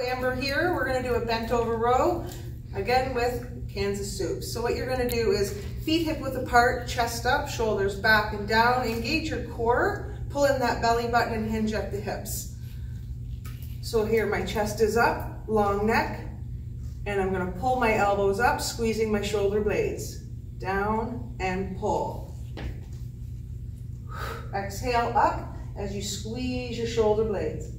Amber here, we're gonna do a bent over row, again with cans of soup. So what you're gonna do is feet hip width apart, chest up, shoulders back and down, engage your core, pull in that belly button and hinge up the hips. So here my chest is up, long neck, and I'm gonna pull my elbows up, squeezing my shoulder blades. Down and pull. Exhale up as you squeeze your shoulder blades.